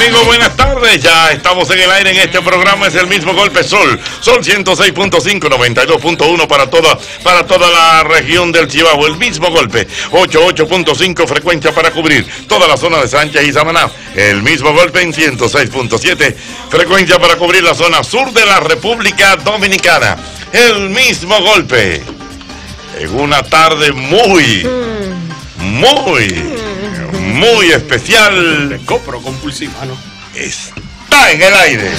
amigos, buenas tardes. Ya estamos en el aire en este programa. Es el mismo Golpe Sol. Sol 106.5, 92.1 para toda, para toda la región del Chihuahua. El mismo golpe. 88.5 frecuencia para cubrir toda la zona de Sánchez y Samaná. El mismo golpe en 106.7 frecuencia para cubrir la zona sur de la República Dominicana. El mismo golpe. En una tarde muy, muy, muy especial. Copro compulsiva, ¿no? Está en el aire.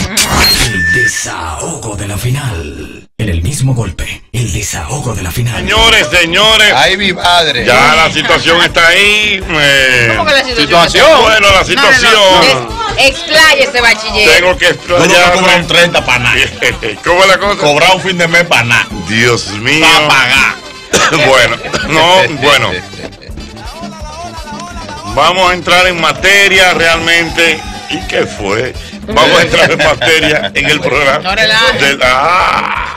El desahogo de la final. En el mismo golpe, el desahogo de la final. Señores, señores. Ay, mi padre. Ya la situación está ahí. eh, ¿Cómo que la situación? Bueno, la situación. Es- Expláyese, bachiller. Tengo que Yo no un explayarme. 30 para nada. ¿Cómo es la cosa? Cobrar un fin de mes para nada. Dios mío. Para pagar. Bueno, no, bueno. Vamos a entrar en materia realmente. ¿Y qué fue? Vamos a entrar en materia en el programa. Ah,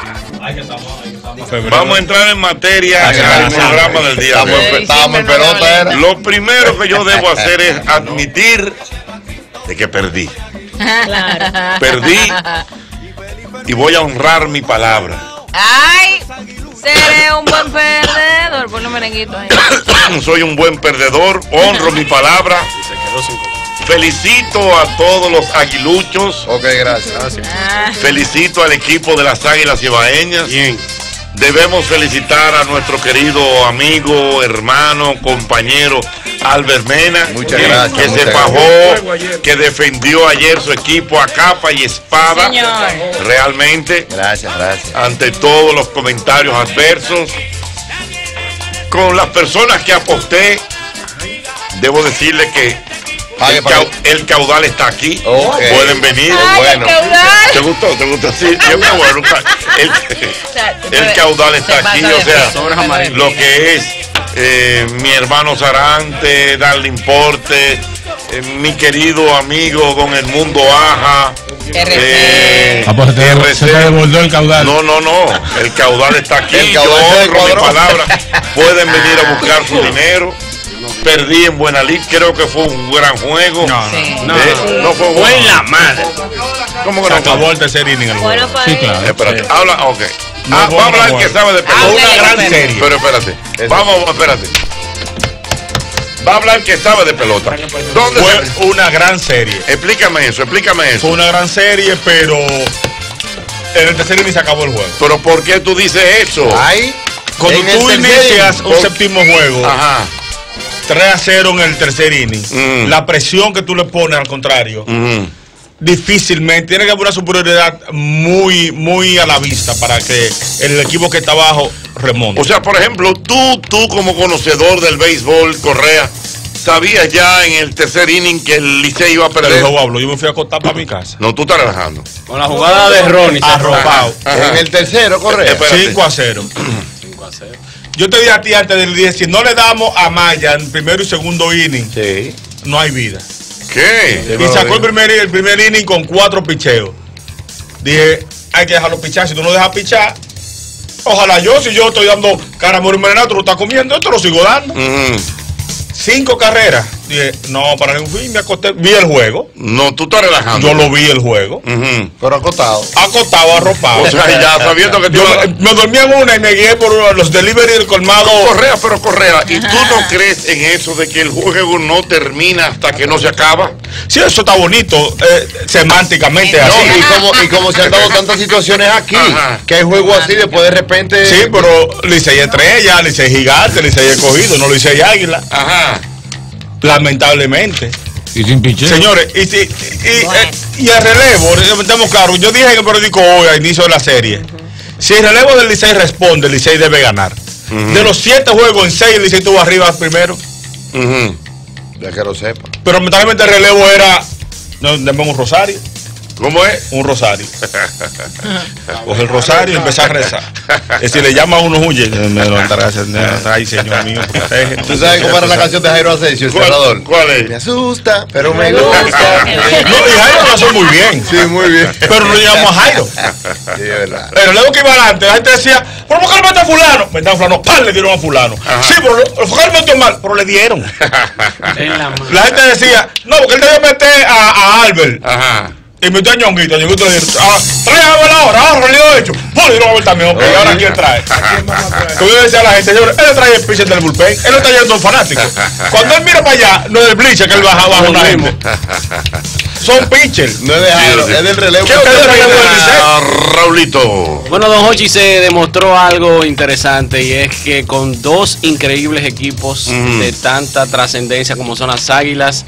vamos a entrar en materia en el programa del día hoy. en- pelota, era. Lo primero que yo debo hacer es admitir de que perdí. Perdí y voy a honrar mi palabra. Ay, seré un buen perdedor. Ponle un merenguito ahí. Soy un buen perdedor, honro mi palabra. Felicito a todos los aguiluchos. Ok, gracias. Ah, Felicito al equipo de las Águilas Ibaeñas. Bien. Debemos felicitar a nuestro querido amigo, hermano, compañero Albert Mena, Muchas que, gracias, que se fajó, que defendió ayer su equipo a capa y espada, Señor. realmente, Gracias, gracias. ante todos los comentarios adversos. Con las personas que aposté, debo decirle que el, cau- el caudal está aquí, Ok. pueden venir. Ay, bueno. el caudal. ¿Te gustó? ¿Te gustó? Sí, siempre bueno. El, el caudal está Se aquí, o sea, lo que es eh, mi hermano Sarante, Darle Importe, eh, mi querido amigo Don El Mundo Aja. eh, Ah, pues se te- RC. se te desbordó el caudal. No, no, no. El caudal está aquí. El Yo caudal se honro mi palabra. Pueden venir a buscar su dinero. Perdí en Buena Lid. Creo que fue un gran juego. No, Sí. no. Eh, no fue Fue en la madre. ¿Cómo que Se no? acabó el tercer inning. el juego. pues. Sí, claro. Espérate, habla, ok. No Ah, fue va a hablar el que sabe de pelota. Hable, Una gran serie. Pero espérate, vamos, espérate. Va a hablar que sabe de pelota. ¿Dónde Fue se- una gran serie. Explícame eso, explícame Fue eso. una gran serie, pero en el tercer inning se acabó el juego. Pero ¿por qué tú dices eso? Ay, Cuando tú inicias un séptimo juego, Ajá. 3 a 0 en el tercer inning, Mm. la presión que tú le pones al contrario, ujú. difícilmente, tiene que haber una superioridad muy, muy a la vista para que el equipo que está abajo remonte. O sea, por ejemplo, tú, tú como conocedor del béisbol, Correa, ¿sabías ya en el tercer inning que el Licey iba a Pero perder? yo hablo, yo me fui a acostar para mi casa. No, tú estás relajando. Con la jugada de Ronnie. Arropado. Ajá. en el tercero, Correa. Espérate. 5 a 0. Yo te dije a ti antes del día, si no le damos a Maya en primero y segundo inning, Sí. no hay vida. ¿Qué? Y sacó el primer, el primer inning con cuatro picheos. Dije, hay que dejarlo pichar. Si tú no dejas pichar, ojalá yo, si yo estoy dando caramelo envenenado, tú lo estás comiendo, yo te lo sigo dando. Cinco carreras. Dije, no, para ningún fin, me acosté. Vi el juego. No, tú estás relajando. Yo lo vi el juego. Pero acostado. Acostado, arropado. O sea, ya sabiendo que te Yo me, me dormí en una y me guié por los delivery del colmado. Correa, pero Correa, ¿y tú no crees en eso de que el juego no termina hasta que no se acaba? Sí, eso está bonito, eh, semánticamente No, así. y como, y como se han dado tantas situaciones aquí, Ajá. que hay juegos así, después de repente. Sí, pero Licey Estrella, Licey Gigante, Licey Escogido, no Licey Águila. Ajá. Lamentablemente. Y sin picheo. Señores, y, si- y, eh, y el relevo, estamos claros, yo dije en el periódico hoy, a inicio de la serie, si el relevo del Licey responde, el Licey debe ganar. De los siete juegos en seis, el Licey estuvo arriba primero. Ya que lo sepa. pero lamentablemente el relevo era, no, un rosario. ¿Cómo es? Un rosario. Coge el rosario y empieza a rezar. Y si le llama a uno, huye. Me levantará, Ay, Señor mío, protege. ¿Tú sabes cómo era la canción de Jairo Asensio, el ¿Cuál, cerrador? cuál Me es? asusta, pero me gusta. No, y Jairo lo hace muy bien. Sí, muy bien. Pero no llamamos a Jairo. Sí, es verdad. Pero luego que iba adelante, la gente decía, ¿pero por qué mete a fulano? Mete a fulano, ¡pam! le dieron a fulano. Sí, pero lo- él metió mal, pero le dieron. En la mano. La gente decía, no, porque él debe meter a, a Albert. Ajá. Y metió a Ñonguito. Ñonguito le dijo, ah, trae a Abel ahora, ahora le he hecho. Pum, le dieron a Abel también. Ok, ahora quién trae. Como yo decía a la gente, señores, él trae el pitcher del bullpen. Él no está yendo a un fanático. Cuando él mira para allá, no es del bleacher que él baja bajo una gente. Son pitchers. No es de sí. es del relevo. ¿Qué relevo del Raulito. Bueno, Don Hochi se demostró algo interesante y es que con dos increíbles equipos de tanta trascendencia como son las Águilas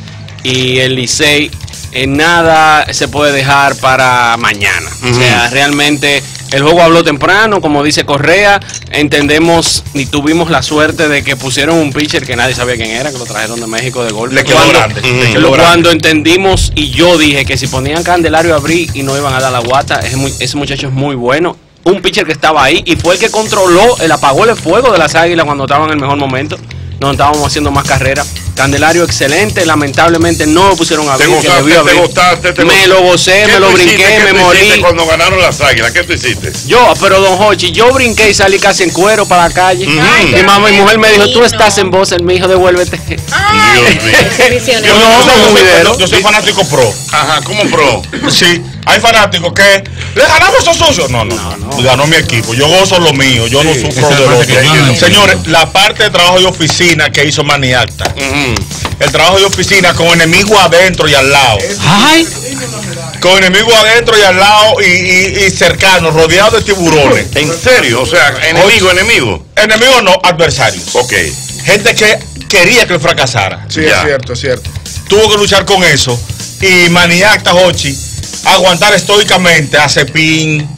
y el Licey, en nada se puede dejar para mañana. O sea, realmente el juego habló temprano, como dice Correa, entendemos y tuvimos la suerte de que pusieron un pitcher que nadie sabía quién era, que lo trajeron de México de golpe. Le quedó Cuando- grande. Ujú. Le quedó lo- grande. cuando entendimos y yo dije que si ponían Candelario a abrir y no iban a dar la guata, ese muchacho es muy bueno. Un pitcher que estaba ahí y fue el que controló el apagó el fuego de las águilas cuando estaban en el mejor momento. No estábamos haciendo más carreras. Candelario excelente, lamentablemente no lo pusieron a ¿Te abrir. que te abrir. gozaste, te me lo gocé, ¿Qué me lo brinqué, ¿Qué me tú hiciste morí. cuando ganaron las águilas? ¿Qué tú hiciste? Yo, pero don Hochi, yo brinqué y salí casi en cuero para la calle. Ay, mi mamá, mi mujer me dijo, tú estás en voz, mi hijo, devuélvete. Dios mío. Yo, No, no, yo soy- video. yo soy fanático pro. Ajá, ¿cómo pro? Sí, hay fanáticos que le ganamos esos socios. No, no, no. Ganó mi equipo. Yo gozo lo mío. Yo no sufro de lo que no. Señores, la parte de trabajo de oficina que hizo Maniacta. Ujú. El trabajo de oficina con enemigos adentro y al lado. Ay, Con enemigos adentro y al lado y, y, y cercanos, rodeados de tiburones. ¿En serio? O sea, enemigo, enemigo. Enemigos no, adversarios. Ok. Gente que quería que él fracasara. Sí, Ya. es cierto, es cierto. Tuvo que luchar con eso. Y Maniacta Hochi aguantar estoicamente a Cepín.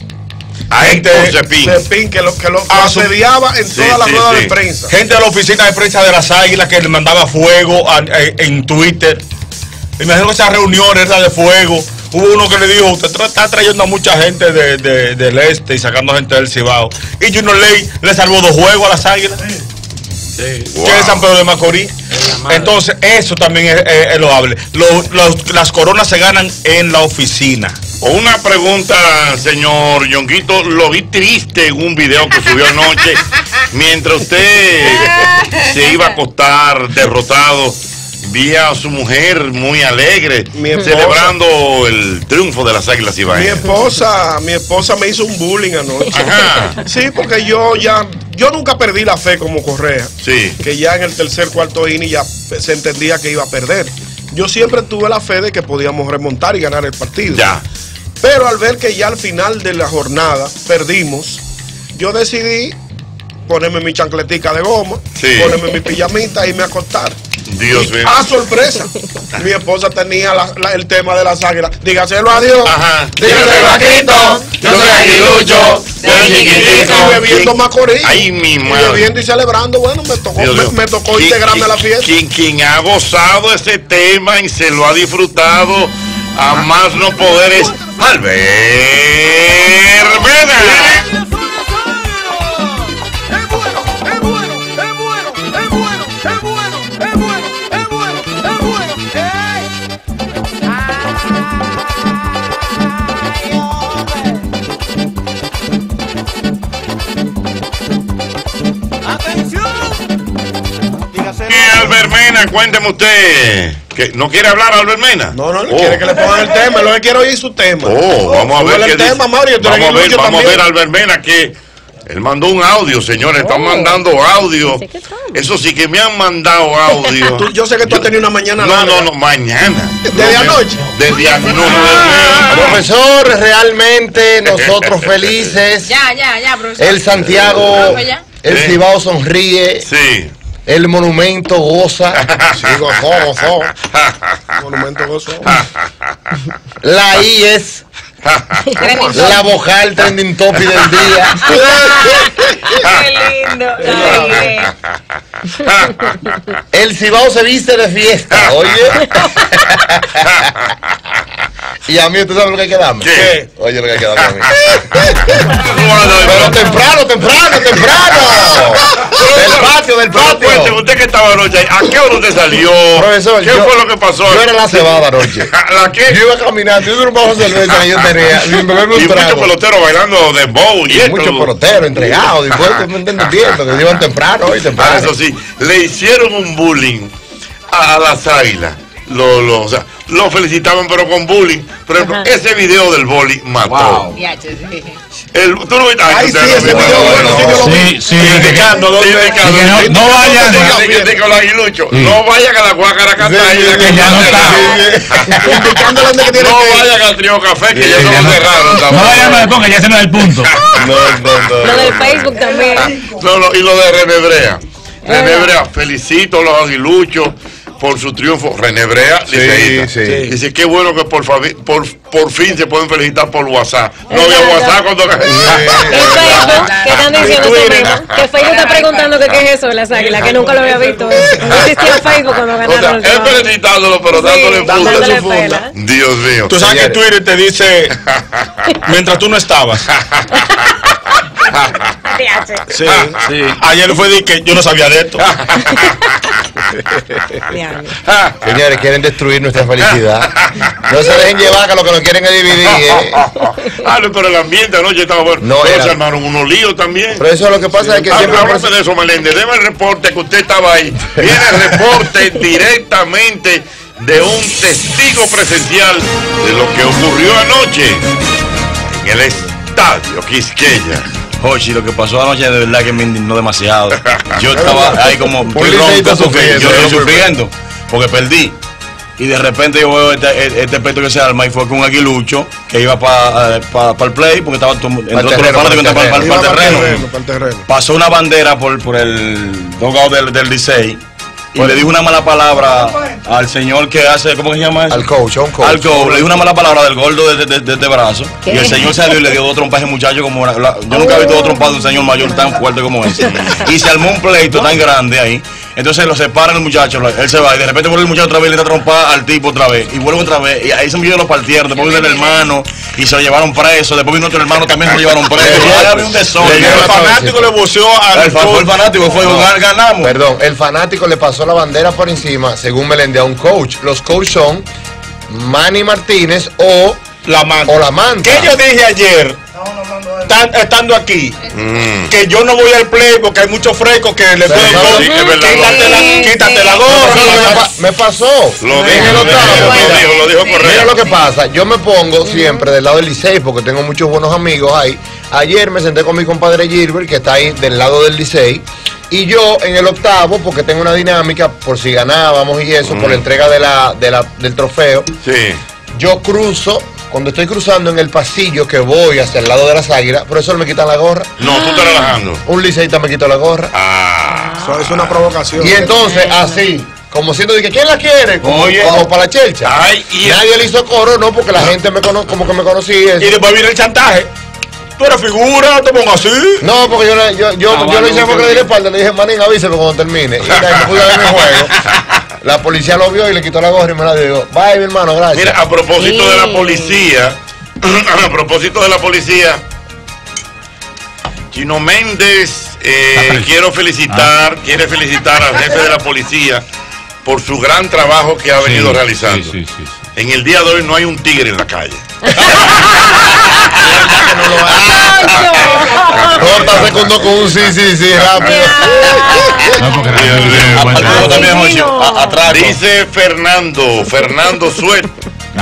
A Gente- Héctor Cepín. Que lo, que lo Ah, su- asediaba en Sí, todas las sí, ruedas sí. de prensa. Gente de la oficina de prensa de las águilas que le mandaba fuego a- eh, en Twitter. Imagino que esa reunión era de fuego. Hubo uno que le dijo, usted tra- está trayendo a mucha gente de- de- del este y sacando gente del Cibao. Y Junior Ley le salvó dos juegos a las águilas. Wow. Que es San Pedro de Macorís. Entonces, eso también es, es- es loable. Lo- los- las coronas se ganan en la oficina. Una pregunta, señor Yonguito. Lo vi triste en un video que subió anoche. mientras usted se iba a acostar derrotado, vi a su mujer muy alegre, Mi celebrando el triunfo de las Águilas Mi Ibaeñas. esposa, mi esposa me hizo un bullying anoche. Ajá. Sí, porque yo ya, yo nunca perdí la fe como Correa. Sí. Que ya en el tercer, cuarto inning ya se entendía que iba a perder. Yo siempre tuve la fe de que podíamos remontar y ganar el partido. Ya. Pero al ver que ya al final de la jornada perdimos, yo decidí ponerme mi chancletica de goma, Sí. ponerme mi pijamita y me acostar. Dios Y, mío. ¡Ah, sorpresa! Mi esposa tenía la- la- el tema de las águilas. Dígaselo a Dios. Ajá. Dígaselo a Cristo. Yo soy aguilucho. Y bebiendo Macorís. Ay, mi Y madre. bebiendo y celebrando. Bueno, me tocó, Dios me, tocó ¿Quién- integrarme a la fiesta. Quien, quien ha gozado ese tema y se lo ha disfrutado a más no poder es Albert. Eh, Albert Mena, cuénteme usted. ¿No quiere hablar Albert Mena? No, no, Oh. quiere que le pongan el tema. Lo que quiero oír su tema. Oh, vamos a ver Súbele qué el dice. tema, Mario. tú eres Vamos a ver, vamos a ver Albert Mena que él mandó un audio, señores. Están mandando audio. Eso sí que me han mandado audio. Tú- yo sé que tú has tenido una mañana No, larga. no, no, mañana. ¿Desde No, anoche? Desde anoche. Profesor, realmente nosotros felices. Ya, ya, ya, profesor. El Santiago, el. Cibao sonríe, Sí. El monumento goza, Sí, gozó, gozó. Monumento gozó. la I es Trending la vocal trending topic del día. Qué lindo. Ay, El Cibao se viste de fiesta, oye. Y a mí, ¿tú sabes lo que hay que darme? ¿Qué? Oye, lo que hay que darme a mí. Pero temprano, temprano, temprano. Del patio, del patio. usted que estaba anoche, ¿a qué hora usted salió? Profesor, ¿Qué yo- fue lo que pasó? Yo era la cebada anoche. ¿La qué? Yo iba caminando, yo un bajo cerveza que yo tenía. Y me bebí Y un muchos peloteros bailando de bow y, Y muchos peloteros entregados, dispuestos, ¿me entiendes? Que iban temprano hoy, Ah, temprano. eso sí, le hicieron un bullying a las águilas. Lo, lo, o sea, lo felicitaban pero con bullying. Por ejemplo, Ajá. ese video del boli mató. Sí. El, ¿Tú lo viste? Ay, usted sí, no ese video, no, bueno, no, sí, yo lo no. vi. Sí, sí. No- no vayan. No vayan a la guacara la que ya no está. Indicándole dónde que tiene No vayan al trío café que ya se cerraron. No vayan a ponga, ya ese no es el punto. No, no, no. Lo del Facebook también. No, no, y lo de René Brea. René. Brea, felicito a los aguiluchos por su triunfo. René Brea, Sí, sí. Dice, qué bueno que por, por, por fin se pueden felicitar por WhatsApp. No Es había. WhatsApp cuando... Facebook, ¿qué están diciendo eso Twitter. mismo? Que Facebook está preguntando que qué es eso de las águilas, que nunca lo había visto. No existía Facebook cuando O sea, ganaron el él trabajo. felicitándolo, pero Sí, dándole dándole funda. funda. pela. Dios mío. Tú sabes que. Twitter te dice, mientras tú no estabas. Sí, sí. Ayer fue de que yo no sabía de esto. Señores, quieren destruir nuestra felicidad. No se dejen llevar que lo que nos quieren es dividir. ¿eh? Ah, no, pero el ambiente anoche estaba bueno. No, pero era- se armaron unos líos también. Pero eso lo que pasa es que Ah, siempre háblame de eso, Meléndez. Deme el reporte que usted estaba ahí. Viene el reporte directamente de un testigo presencial de lo que ocurrió anoche en el estadio Quisqueya. Ochi, lo que pasó anoche de verdad que me indignó demasiado. Yo estaba ahí como estoy ronco porque sufriendo, yo estoy sufriendo porque perdí. Y de repente yo veo este, este peto que se arma y fue con un aguilucho que iba para el play porque estaba entre otros para para el terreno. Pasó una bandera por, por el dogado del, del Licey y le dijo una mala palabra al señor que hace, ¿cómo se llama eso? Al coach, a un coach. Al coach, le dijo una mala palabra del gordo de, de, de este brazo. ¿Qué? Y el señor salió y le dio dos trompas a ese muchacho como una- la- yo nunca he visto dos trompas de un señor mayor tan fuerte como ese. Y se armó un pleito tan grande ahí. Entonces lo separan el muchacho, él se va y de repente vuelve el muchacho otra vez y le da trompa al tipo otra vez. Y vuelve otra vez. Y ahí ese muchacho lo partieron. Después vino el hermano y se lo llevaron preso. Después vino otro hermano también se lo llevaron preso. Ahí había un desorden. Y el fanático le voció al El, el fanático fue jugar, ganamos. Perdón, el fanático le pasó la bandera por encima, según me le a un coach. Los coaches son Manny Martínez o, la manta. o la manta. ¿Qué yo dije ayer? Tan- estando aquí, que yo no voy al play porque hay muchos frescos que le pueden sí, quítate, la, quítate la gorra. pa- me pasó. Lo el lo octavo, dijo, mira. lo dijo, dijo Mira correcto. lo que pasa, yo me pongo siempre del lado del Licey porque tengo muchos buenos amigos ahí. Ayer me senté con mi compadre Gilbert, que está ahí del lado del Licey, y yo en el octavo, porque tengo una dinámica por si ganábamos y eso, por la entrega de la, de la- del trofeo, Sí. yo cruzo, cuando estoy cruzando en el pasillo que voy hacia el lado de las águilas, profesor me quitan la gorra. No, tú estás relajando. Un liceísta me quitó la gorra. Ah. Eso es una provocación. Y entonces, así, como siendo de que ¿quién la quiere? Como, Oye. como para la chelcha. Ay, y Nadie le hizo coro, no, porque la gente me cono como que me conocía. Y después viene el chantaje. Tú eres figura, te pongo así. No, porque yo, yo, yo, Ah, yo lo hice porque le di la espalda, le dije, manín, avísame cuando termine. Y me pude ver mi juego. La policía lo vio y le quitó la gorra y me la dio. Bye, mi hermano, gracias. Mira, a propósito de la policía, a propósito de la policía, Chino Méndez, eh, quiero felicitar, quiere felicitar al jefe de la policía por su gran trabajo que ha venido realizando. Sí, sí, sí, sí. En el día de hoy no hay un tigre en la calle. Corta segundo con un sí, sí, sí, rápido. No, porque. Dice Fernando, Fernando Suet,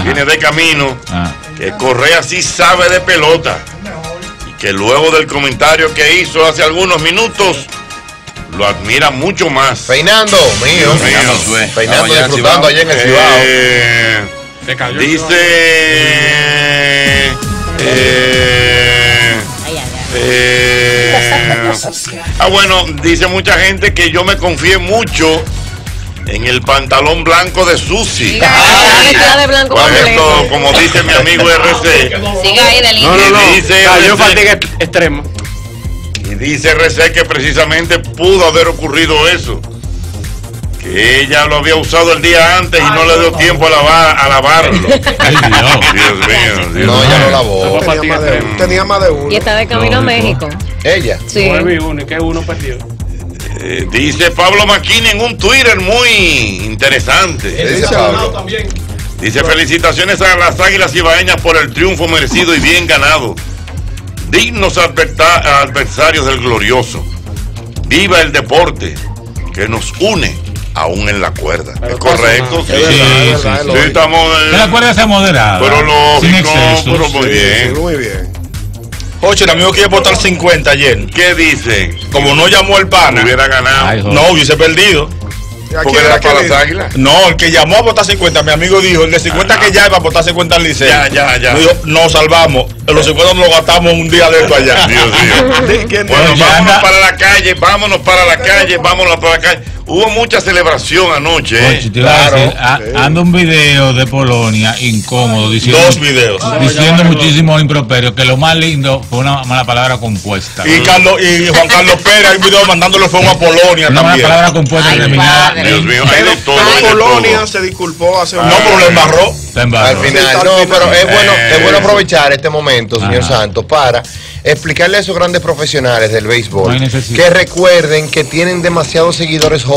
viene de camino, Ah. que Correa sí sabe de pelota y que luego del comentario que hizo hace algunos minutos, lo admira mucho más. Peinando, mío. Allá en disfrutando allá en el Cibao. Eh, Se cayó. dice. eh, eh, ah, bueno, dice mucha gente que yo me confié mucho en el pantalón blanco de Susi. Siga ahí, está de blanco Por ejemplo, completo. como dice mi amigo RC. Siga ahí del No, no, dice Cayó RC fatiga extrema. Y dice RC que precisamente pudo haber ocurrido eso. Que ella lo había usado el día antes y no le dio tiempo a, lavar, a lavarlo. Ay, Dios. Dios mío. Dios No, ella no lavó. Tenía más, de, tenía más de uno. Y está de camino a México. Ella. Sí. Nueve y uno, y que uno perdió. Eh, dice Pablo Maquini en un Twitter muy interesante. ¿Qué dice Pablo? Dice felicitaciones a las águilas ibaeñas por el triunfo merecido y bien ganado. Dignos adversarios del glorioso. Viva el deporte que nos une aún en la cuerda. es correcto, sí. Es verdad, es Sí, lógico. estamos en- Que la cuerda sea moderada. Pero Sin lógico, excesos. pero muy Sí, bien. muy bien. Ocho, el amigo quiere votar 50 ayer. ¿Qué dice? Como no llamó el pana, Hubiera ganado. Ay, no hubiese perdido. ¿Y a porque era para las águilas. No, el que llamó a votar 50, mi amigo dijo, el de 50 que ya iba a votar 50 al liceo. Ya, ya, ya. Dijo, nos salvamos. Los 50 nos lo gastamos un día de esto allá. Dios mío. ¿De quién Bueno, vámonos anda- para la calle, vámonos para la calle, vámonos para la calle. Hubo mucha celebración anoche. ¿eh? Oye, te iba a Claro. decir, a- anda un video de Polonia incómodo diciendo, Dos videos. diciendo muchísimos improperios, que lo más lindo fue una mala palabra compuesta. Y, Carlos, y Juan Carlos Pérez hay un video mandándole fuego a Polonia una mala también. palabra compuesta Ay, terminada. padre. Dios mío, hay de todo. Polonia todo. se disculpó hace No, pero le embarró. Al final, Sí, no, pero es bueno, es bueno Eh. aprovechar este momento, señor Ajá. Santos, para explicarle a esos grandes profesionales del béisbol que recuerden que tienen demasiados seguidores jóvenes,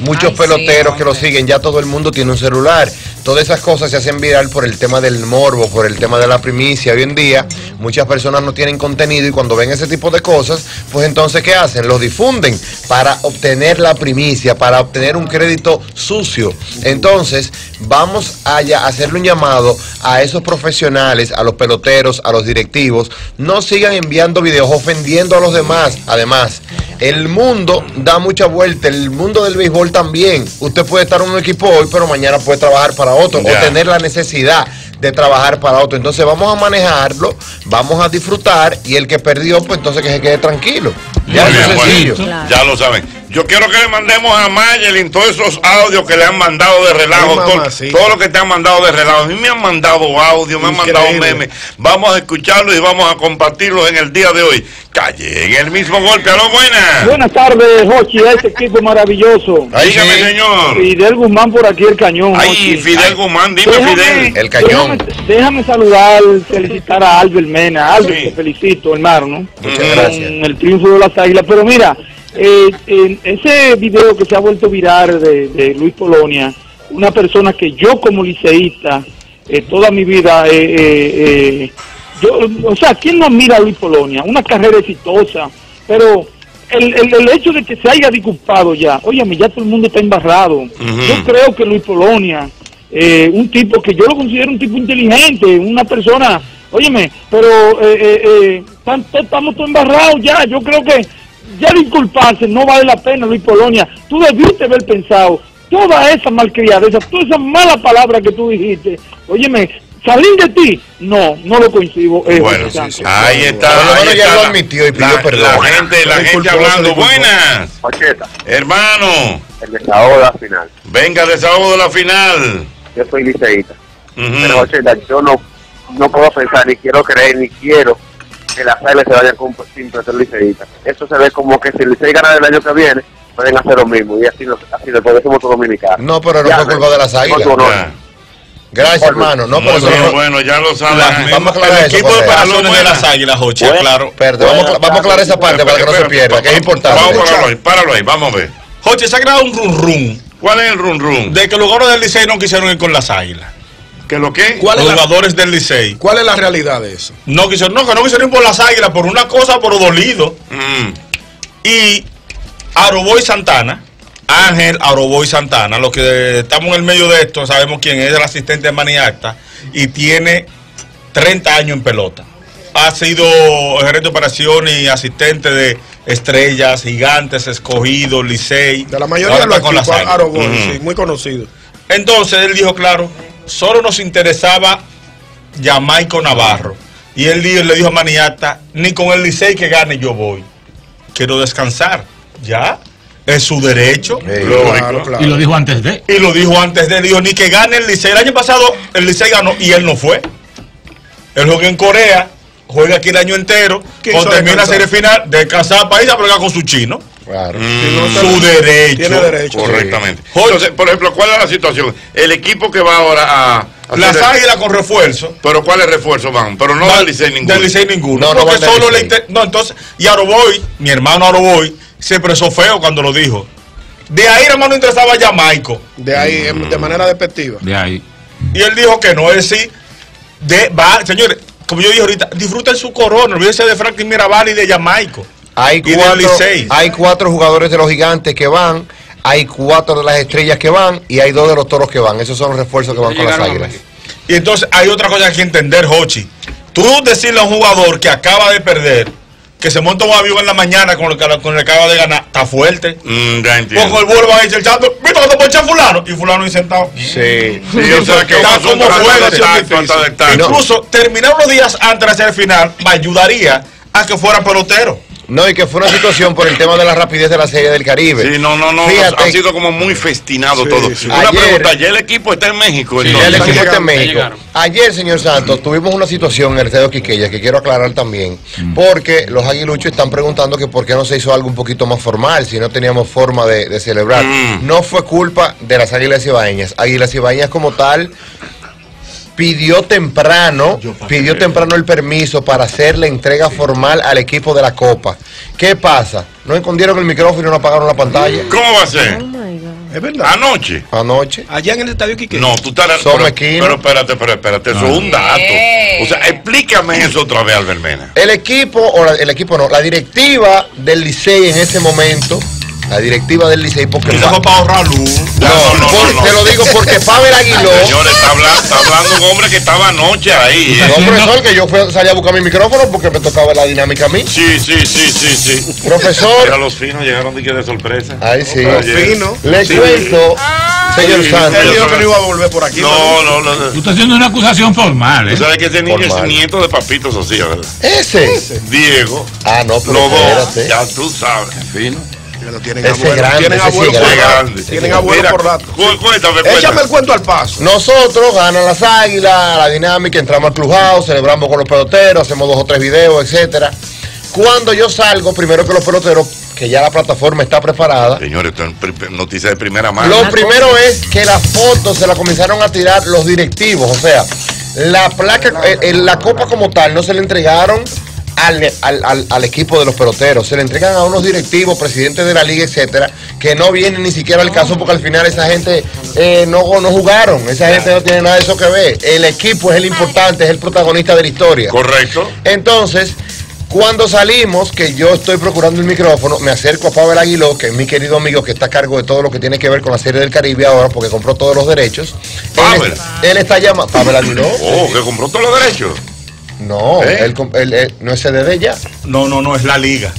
muchos Ay, sí, peloteros que lo siguen, ya todo el mundo tiene un celular. Todas esas cosas se hacen viral por el tema del morbo, por el tema de la primicia. Hoy en día muchas personas no tienen contenido y cuando ven ese tipo de cosas, pues entonces ¿qué hacen? Los difunden para obtener la primicia, para obtener un crédito sucio. Entonces vamos a hacerle un llamado a esos profesionales, a los peloteros, a los directivos, no sigan enviando videos ofendiendo a los demás. Además, el mundo da mucha vuelta, el mundo del béisbol también. Usted puede estar en un equipo hoy, pero mañana puede trabajar para otro Ya. o tener la necesidad de trabajar para otro. Entonces vamos a manejarlo, vamos a disfrutar y el que perdió, pues entonces que se quede tranquilo. Ya Muy eso es bien, sencillo. bueno, Claro. Ya lo saben. Yo quiero que le mandemos a Mayelin todos esos audios que le han mandado de relajo. Ay, todo, todo lo que te han mandado de relajo. A mí me han mandado audio, me han mandado memes. Vamos a escucharlos y vamos a compartirlos en el día de hoy. Calle en el mismo golpe. ¡Aló, buenas! Buenas tardes, Jochi, a este equipo maravilloso. Ahí Dígame, sí. señor. Fidel Guzmán por aquí, el cañón. Ay, Jochi. Fidel Guzmán, dime, Déjame- Fidel. El cañón. Déjame, déjame saludar, felicitar a Albert Mena. Albert, Sí. te felicito, hermano. ¿no? Muchas gracias. el triunfo de las águilas. Pero mira, eh, en ese video que se ha vuelto viral de, de Luis Polonia, una persona que yo como liceísta, eh, toda mi vida, eh, eh, eh, yo, o sea, ¿quién no admira a Luis Polonia? Una carrera exitosa, pero el, el, el hecho de que se haya disculpado ya, óyame, ya todo el mundo está embarrado. Yo creo que Luis Polonia, eh, un tipo que yo lo considero un tipo inteligente, una persona, óyeme, pero eh, eh, eh, estamos todos embarrados ya, yo creo que ya disculparse no vale la pena, Luis Polonia. Tú debiste haber pensado toda esa malcriadeza, todas esas malas palabras que tú dijiste, óyeme, salir de ti, no, no lo coincido. eh, Bueno, José Santos. ahí está. Menos ahí ya está lo admitió y pidió la, perdón. La gente, la gente hablando. Buenas, Pacheta, hermano. el desahogo de la final. Venga, desahogo de la final. Yo soy liceísta. Pero, Ujú. Pacheta, yo no, no puedo pensar, ni quiero creer, ni quiero que las águilas se vayan con, sin ser liceístas. Eso se ve como que si el Licey gana el año que viene, pueden hacer lo mismo. Y así, lo- así después somos todos dominicanos. No, pero no Ya, fue culpa de las águilas. no, no. Gracias, hermano. No, pero Muy eso bien, no- bueno, ya lo saben. Vamos a aclarar el eso, equipo de operaciones de las águilas, Jochi, Buenas. claro. Vamos, a acla- vamos a aclarar esa parte para que no se pierda, que es importante. Vamos a pararlo ahí, páralo ahí, vamos a ver. Jochi, se ha creado un run run ¿Cuál es el run run? de que los jugadores del Licey no quisieron ir con las águilas. ¿Qué lo que? ¿Cuál Los es, la, jugadores del Licey. ¿Cuál es la realidad de eso? No quisieron, no, que no quisieron ir por las águilas por una cosa, por dolido. Mm, Y Aroboy Santana, Ángel Aroboy Santana, los que estamos en el medio de esto, sabemos quién es el asistente de Maniacta y tiene 30 años en pelota. Ha sido gerente de operaciones y asistente de estrellas, gigantes, escogidos, Licey. De la mayoría de los equipos, Águilas. Aro Boy, Ujú. sí, muy conocido. Entonces él dijo, claro, solo nos interesaba Jamaico Navarro. Y él le dijo a Maniata, ni con el Licey que gane yo voy. Quiero descansar. Ya, es su derecho. Claro, claro. Y lo dijo antes de. Y lo dijo antes de dijo, ni que gane el Licey. El año pasado el Licey ganó y él no fue. Él jugó en Corea, juega aquí el año entero. Cuando termina la serie final, descansar para ir a con su chino. Claro. Mm, Su derecho. Tiene derecho. Correctamente. Sí. Entonces, por ejemplo, ¿cuál es la situación? El equipo que va ahora a. a Las águilas con refuerzo. Pero ¿cuáles refuerzos van? Pero no Va- del Licey ninguno. Del Licey ninguno. No, no porque van del solo le Licey. inter- No, entonces, y Aroboy, mi hermano Aroboy, se expresó feo cuando lo dijo. De ahí, hermano, interesaba a Jamaico. De ahí, de manera despectiva. De ahí. Y él dijo que no, es decir, de, va, señores, como yo dije ahorita, disfruten su corona, olvídense de Franklin Mirabal y de Jamaico. Hay cuatro, hay cuatro jugadores de los gigantes que van, hay cuatro de las estrellas que van y hay dos de los toros que van. Esos son los refuerzos que van con las águilas. Y entonces hay otra cosa que hay que entender, Hochi. Tú decirle a un jugador que acaba de perder, que se monta un avión en la mañana con el que, con el que acaba de ganar, está fuerte. Mm, ya entiendo. Poco el vuelo va a ir echando, ¿viste cuando poncha a fulano? Y fulano ahí sentado. Sí. Sí, o sea que Está como tacto. Incluso terminar unos días antes de hacer el final me ayudaría a que fuera pelotero. No, y que fue una situación por el tema de la rapidez de la Serie del Caribe. Sí, no, no, no. Fíjate, ha sido como muy festinado Sí, todo. sí. Una Ayer- pregunta, ¿ya el equipo está en México? Sí, ya el equipo está en México. Ayer, señor Santos, tuvimos una situación en el Estadio Quiqueya que quiero aclarar también, porque los aguiluchos están preguntando que por qué no se hizo algo un poquito más formal, si no teníamos forma de, de celebrar. Mm. No fue culpa de las águilas ibaeñas. Águilas ibaeñas como tal pidió temprano, pidió temprano el permiso para hacer la entrega formal al equipo de la Copa. ¿Qué pasa? No escondieron el micrófono y no apagaron la pantalla ¿Cómo va a ser? Oh. Es verdad. Anoche. anoche. Allá en el estadio Quique. No, tú estás. Pero, pero espérate, pero espérate, eso es un dato. O sea, explícame eso otra vez, Albermena. El equipo, o la- el equipo no, la directiva del Licey en ese momento, la directiva del Licey, porque Eso fue para ahorrar luz. no, porque Pavel Aguiló, Señores, está hablando, está hablando un hombre que estaba anoche ahí. ¿eh? no profesor, que yo fui, salí a buscar mi micrófono porque me tocaba la dinámica a mí. Sí, sí, sí, sí, sí. Mira, Profesor, los finos llegaron de, sorpresa. ay sí, Pero fino. le Sí. cuento, señor Sí, Santos, Él dijo que no iba a volver por aquí. No, no, no. Tú estás haciendo una acusación formal, Tú ¿eh? sabes que ese niño es Formal. nieto de Papito Socía, ¿verdad? ese, Diego. ah no, pero Los dos. Ya tú sabes. Fino. Lo tienen Ese abuelo. grande, tienen abuelo es por grande. Tienen abuelo Mira, por dato. cu- Cuéntame, Échame el cuento al paso. Nosotros ganan las águilas, la dinámica, entramos al clubhouse, celebramos con los peloteros, hacemos dos o tres videos, etcétera. Cuando yo salgo, primero que los peloteros, que ya la plataforma está preparada, Señores, esto es noticia de primera mano. Lo primero es que las fotos se la comenzaron a tirar los directivos, o sea, la placa, eh, eh, la copa como tal no se le entregaron al, al- al- equipo de los peloteros, se le entregan a unos directivos, presidentes de la liga, etcétera, que no vienen ni siquiera al caso porque al final esa gente eh, no, no jugaron, esa gente no tiene nada de eso que ver. El equipo es el importante, es el protagonista de la historia. Correcto. Entonces, cuando salimos, que yo estoy procurando el micrófono, me acerco a Pavel Aguiló, que es mi querido amigo que está a cargo de todo lo que tiene que ver con la serie del Caribe ahora, porque compró todos los derechos. Pavel. Él, él está llamando. Pavel Aguiló. Oh, que compró todos los derechos. No, ¿Eh? él, comp- él- él- no es CDD ya. No, no, no, es la liga.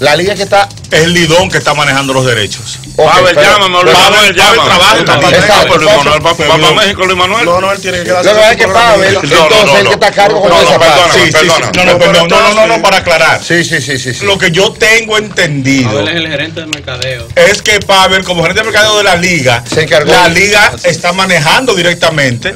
La liga que está. Es el Lidón que está manejando los derechos. ok, Pavel, llámame, Luis Pavel- Manuel, Pavel llama. trabaja El- también. el- Exacto. Luis Manuel, para México, Luis Manuel. No, no, él tiene que Lo quedarse que pasa es que. Pavel, No, no, entonces no, el no. que está a cargo No, con no, esa parte. Sí, sí, sí. perdóname. No, no, perdón, no, no, no, no, para aclarar. Sí, sí, sí, sí, sí. Lo que yo tengo entendido Pavel es el gerente de mercadeo. es que Pavel, como gerente de mercadeo de la liga, Se encargó. la liga está manejando directamente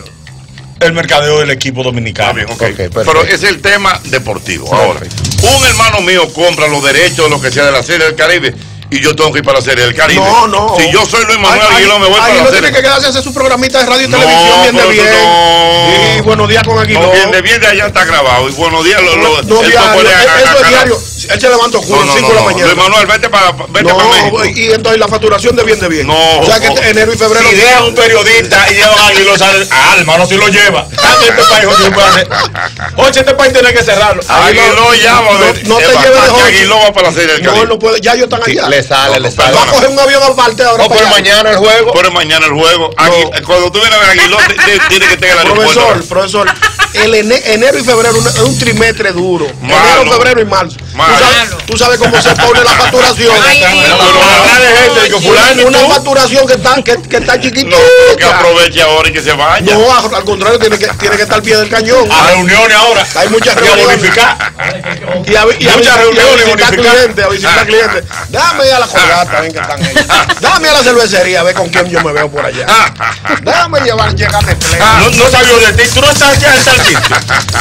el mercadeo del equipo dominicano. bien. Ok, perfecto. Pero es el tema deportivo. Ahora, un hermano mío compra los derechos de lo que sea de la Serie del Caribe y yo tengo que ir para la Serie del Caribe. No, no. Si yo soy Luis Manuel Ay, Aguiló, me voy para Aguiló la tiene que quedarse a hacer su programita de radio y No, televisión bien de bien. no. Y buenos días con Aguiló. No, bien de bien de allá está grabado. Y buenos días, lo, lo, No, él diario, propone a- a- eso a- es diario. Él a no, 5 no, de la mañana. Luis Manuel, vete para vete no, para México. y entonces la facturación de bien de bien. No, o sea que oh. enero y febrero. Si deja un periodista y lleva a Aguiló, sale, ah, hermano, si lo lleva. Este país, Jorge, puede hacer. Oye, este país tiene que cerrarlo. Aguiló ya va a ver. No te lleves de Jorge. Aguiló va para la Serie del No, Caribe. no puede. Ya ellos están Sí, allá. le sale, No, le sale. Va a coger un avión aparte ahora. No, pero mañana el juego. Pero mañana el juego. Cuando tú vienes a ver Aguiló, tiene que en el aeropuerto. Profesor, profesor, el ene- enero y febrero es un trimestre duro. Malo. Enero, febrero y marzo. Tú Malo. sabes, tú sabes cómo se pone la facturación. Ay, no. fulano una tú, facturación que está, que, que está chiquitita. No, que aproveche ahora y que se vaya. No, al contrario, tiene que, tiene que estar al pie del cañón. A reuniones ahora. Hay muchas Y a reuniones. bonificar. Y a, y a, Muchas y a reuniones visitar clientes, a visitar clientes. Dame a la colgata, ven que están ahí. Dame a la cervecería, a ver con quién yo me veo por allá. Dame llevar, llegar de play. No, no salió de ti. Tú no estás ya en tal sitio.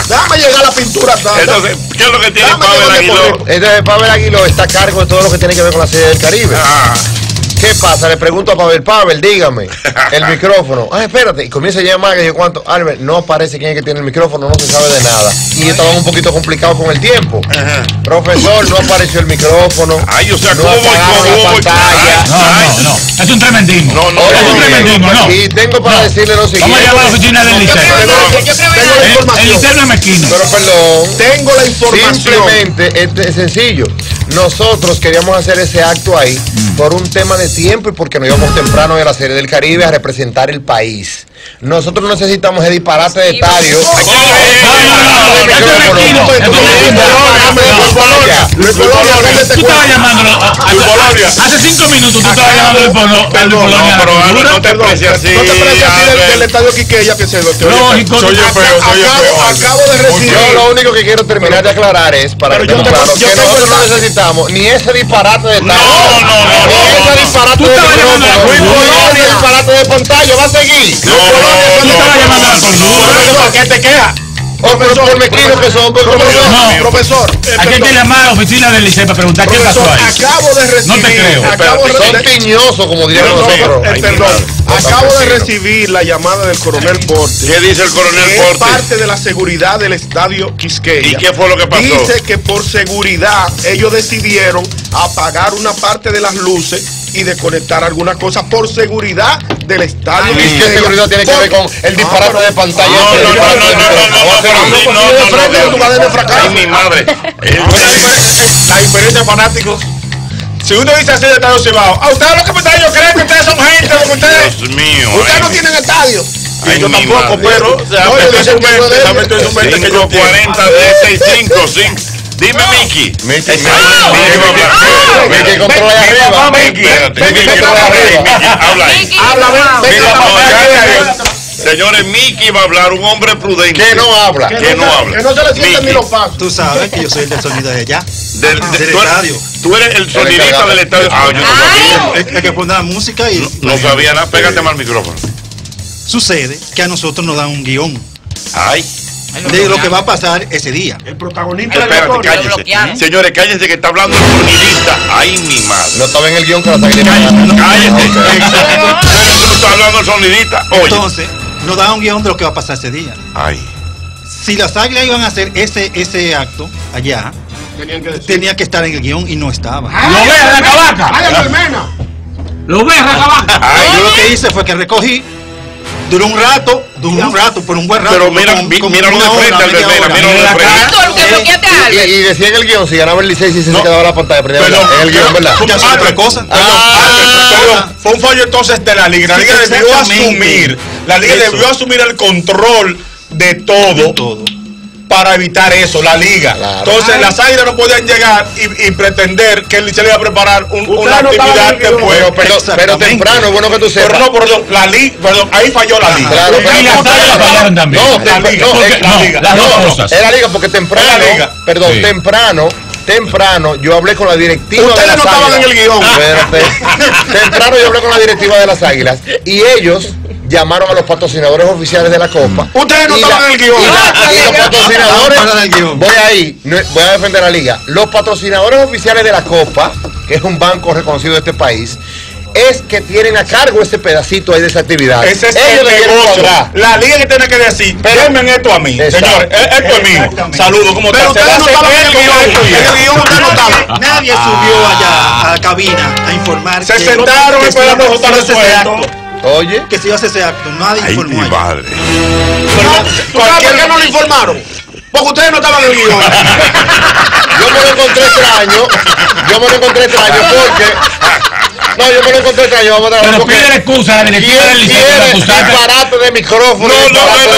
Dame llegar a la pintura. Entonces, ¿qué es lo que tiene Dame Pavel llevar Entonces, Pavel Aguiló está a cargo de todo lo que tiene que ver con la serie del Caribe. Ah. ¿Qué pasa? Le pregunto a Pavel, Pavel, dígame, el micrófono. Ah, espérate, y comienza a llamar, que yo cuánto, Albert, no aparece quién es que tiene el micrófono, no se sabe de nada. Y estaban un poquito complicados con el tiempo. Profesor, no apareció el micrófono. Ay, o sea, no ¿cómo ¿Cómo la voy? pantalla. No, no, no. Es un tremendismo. No, no, Oye, es un tremendismo, no. Y tengo para decirle lo siguiente. Vamos a llamar a la oficina del liceo. Tengo la El- El información. liceo no es mezquino. Pero perdón. Tengo la información. Simplemente es, es sencillo. Nosotros queríamos hacer ese acto ahí por un tema de tiempo y porque nos íbamos temprano de la Serie del Caribe a representar el país. Nosotros no necesitamos el disparate de estadio. Hace cinco minutos tú estabas llamando al Polonia. No, pero Albert, no te Perdón, aprecies así. no te aprecies así del, estadio Quiqueya que se lo te oye Lógico. Acá- feo, acabo, feo, acabo de recibir. Yo lo único que quiero terminar de aclarar es, para que claro, que nosotros dato. Necesitamos ni ese disparate de estadio, no, no, ni no, ese no. disparate Tú de estabas llamando a la micrófono, cordura. ni ese disparate de pantalla, va a seguir. No, no, no, estabas no, llamando a la no, cordura. ¿Por qué te quejas? O por, por mezquinos que son, Profesor, No. profesor, eh, Aquí hay que perdón. llamar a la oficina del liceo para preguntar qué pasó Profesor, ahí. acabo de recibir. No te creo. Acabo de son tiñosos, como dirían nosotros. Eh, perdón, acabo de recibir la llamada del coronel Porte. ¿Qué dice el coronel que es Porte? parte de la seguridad del estadio Quisqueya. ¿Y qué fue lo que pasó? Dice que por seguridad ellos decidieron apagar una parte de las luces y desconectar algunas cosas por seguridad del Estado. ¿Y qué seguridad tiene que ver con el disparate de pantalla? No, no, no, no, no, no, mi. La diferencia fanáticos. Si uno dice así de Estados Unidos, a ustedes los que pensaban, yo creo que ustedes son gente, porque ustedes. Dios mío. Ustedes no tienen estadio. Ay, yo tampoco, pero. No, yo un 20, que Dime, Miki. Miki, Miki, Miki va a hablar. Miki, Miki, controla arriba. Miki, habla ahí, habla. Señores, Miki va a hablar, un hombre prudente. Que no habla. Que Que no habla. que no se le sienten ni los pasos. Tú sabes que yo soy el del sonido de allá. Del, Ajá. de- Del tú, eres, estadio. tú eres el sonidista del estadio. Ah, yo no sabía. El, el que pone la música y. No sabía nada. Pégate mal el micrófono. Sucede que a nosotros nos dan un guion Ay, de lo que va a pasar ese día. El protagonista del espérate, bloquearon. Señores, cállense que está hablando el sonidista. Ay, mi madre. No estaba en el guion que la. Cállese. Pero tú no estás hablando el sonidista. Oye. Entonces, nos dan un guion de lo que va a pasar ese día. Ay. Si las águilas iban a hacer ese, ese acto allá, Tenían que decir. tenía que estar en el guion y no estaba. ¡Lo ves, la cabaca! ¡Ay! ¡Lo ves, la cabaca! Yo lo que hice fue que recogí, duró un rato, duró un rato, por un buen rato. Pero mira, como- mi- como míralo una de frente, hora. míralo de frente. Tú, que bloqueaste a Y, y decía en el guion, si ganaba el Licey, si se quedaba la pantalla. Perdón, en el guion, ¿verdad? Ya son otra cosa. Ah, fue un fallo entonces de la liga. La liga debió asumir, la liga debió asumir el control de todo, Todo. Para evitar eso, la liga. Claro. Entonces las águilas no podían llegar y, y pretender que el Licey le iba a preparar un- una no actividad guion. después. Pero, pero, pero temprano, es bueno que tú sepas. Pero no, perdón, la liga, perdón, ahí falló la liga. Claro, Y las águilas fallaron también. No, La liga, no, porque la no, liga. las No, dos no, cosas. Era liga porque temprano, liga. perdón, Sí. temprano, temprano, yo hablé con la directiva de Ustedes las no estaban Águilas. en el guion. Espérate. temprano yo hablé con la directiva de las Águilas y ellos llamaron a los patrocinadores oficiales de la Copa. Ustedes no Y estaban la- en el guion. Y, la- y los patrocinadores, voy ahí, voy a defender la liga. Los patrocinadores oficiales de la Copa, que es un banco reconocido de este país, es que tienen a cargo ese pedacito ahí de esa actividad. Ese es ellos el negocio. La liga que tiene que decir, Pero- denme esto a mí. Exacto. Señores, e- esto es mío. Saludos, ¿cómo Pero ustedes no Se va a estaban en el y guion. y no. Nadie subió allá a la cabina a informar. Se sentaron hacer ese resuelto. acto, Oye, Que se iba a hacer ese acto. Nadie Ay, informó mi allá. madre. ¿Tú sabes por qué no lo informaron? Porque ustedes no estaban en el guion. yo me lo encontré extraño. Yo me lo encontré extraño porque. No, yo me lo encontré extraño. Vamos a Pero pide la excusa la directiva del de micrófono. No, no, no.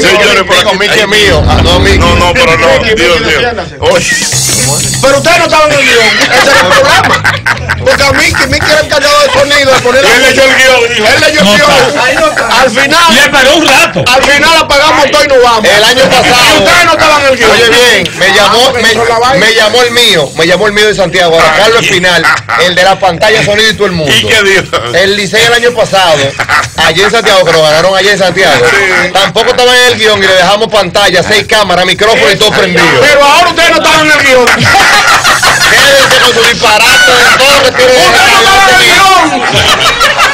Señores, por Mickey es mío. No, no, pero no. Dios mío. Pero ustedes no estaban en el guion. Ese era el problema. Porque a Mickey, Mickey era el encargado de sonido. De poner él leyó el guion. Él leyó el guion. Al final. Le paró un rato. Al final apagamos todo y nos vamos. El año pasado. ustedes no estaban en el guion. Oye, bien. Me llamó, me llamó el mío. Me llamó el mío de Santiago ahora Carlos. Espinal, el de la pantalla sonido y todo el mundo. ¿Y qué dijo? El Licey el año pasado, allí en Santiago, que lo ganaron allá en Santiago, tampoco estaba en el guion y le dejamos pantalla, seis cámaras, micrófono y todo prendido. Pero ahora ustedes no estaban en el guion. Quédense con su disparate de todo lo que tiene ¡Ustedes no estaban en el guion!